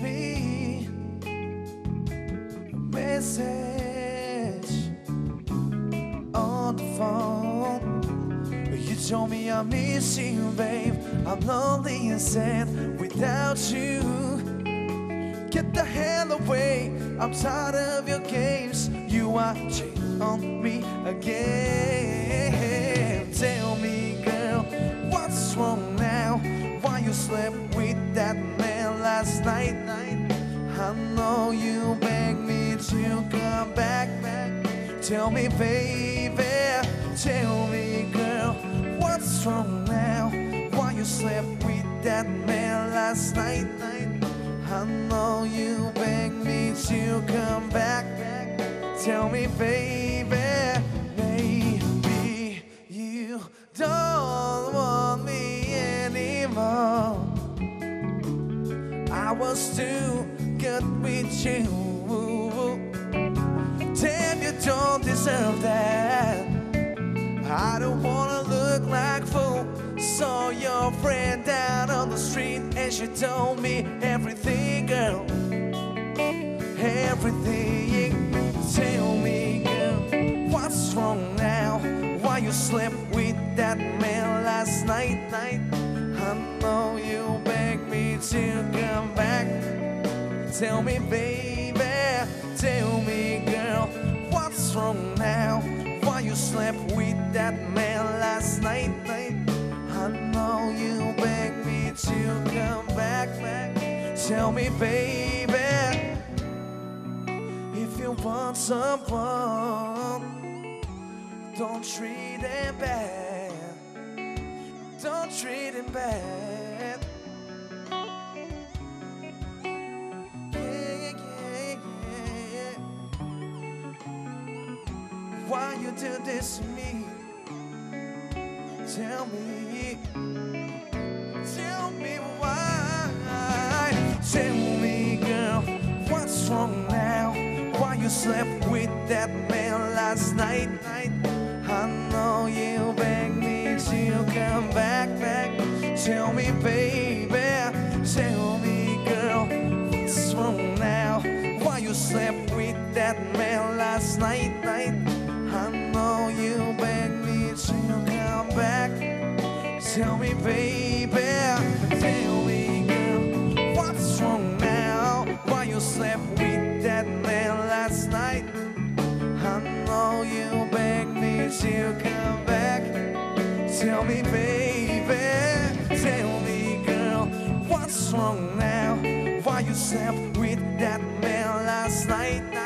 me a message on the phone. You told me I miss you, babe. I'm lonely and sad without you. Get the hell away. I'm tired of your games. You are cheating on me again. Tell me, girl, what's wrong now? Why you slept with that man last night? I know you begged me to come back. Tell me, baby, tell me, girl, what's wrong now? Why you slept with that man last night? I know you begged me to come back. Tell me, baby, maybe you don't want me anymore. I was too with you. Damn, you don't deserve that. I don't wanna look like fool. Saw your friend down on the street and she told me everything, girl. Everything. Tell me, girl, what's wrong now? Why you slept with that man last night? Night. Tell me, baby, tell me, girl, what's wrong now? Why you slept with that man last night? I know you begged me to come back, back. Tell me, baby, if you want someone, don't treat him bad. Don't treat him bad. Why you do this to me? Tell me, tell me why. Tell me, girl, what's wrong now? Why you slept with that man last night? I know you begged me to come back, back. Tell me, baby, tell me, girl, what's wrong now? Why you slept with that man last night? I know you me to come back. Tell me, baby, tell me, girl, what's wrong now? Why you slept with that man last night? I know you me to come back. Tell me, baby, tell me, girl, what's wrong now? Why you slept with that man last night?